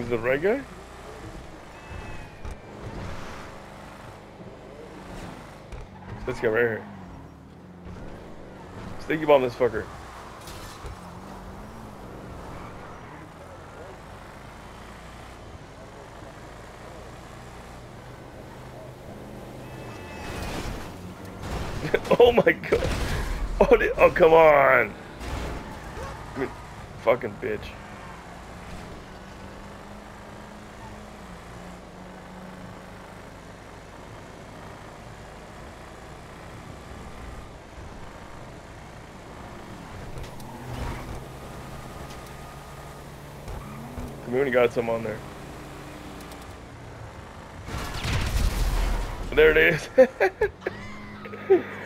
Is the right guy? This guy right here. Sticky bomb this fucker. oh my god. Oh, oh come on. I mean, fucking bitch. We got some on there. There it is.